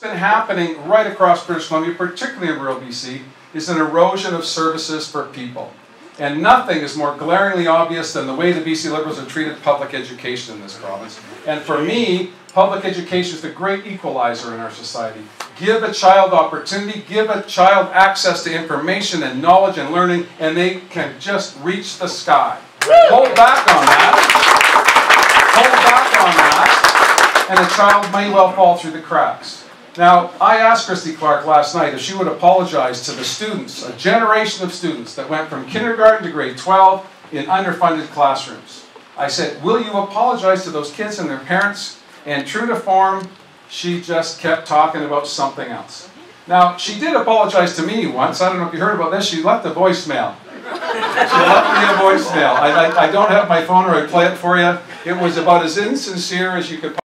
been happening right across British Columbia, particularly in rural BC, is an erosion of services for people. And nothing is more glaringly obvious than the way the BC Liberals have treated public education in this province. And for me, public education is the great equalizer in our society. Give a child opportunity, give a child access to information and knowledge and learning, and they can just reach the sky. Hold back on that. Hold back on that, and a child may well fall through the cracks. Now, I asked Christy Clark last night if she would apologize to the students, a generation of students that went from kindergarten to grade 12 in underfunded classrooms. I said, will you apologize to those kids and their parents? And true to form, she just kept talking about something else. Now, she did apologize to me once. I don't know if you heard about this. She left a voicemail. She left me a voicemail. I, I, I don't have my phone or I play it for you. It was about as insincere as you could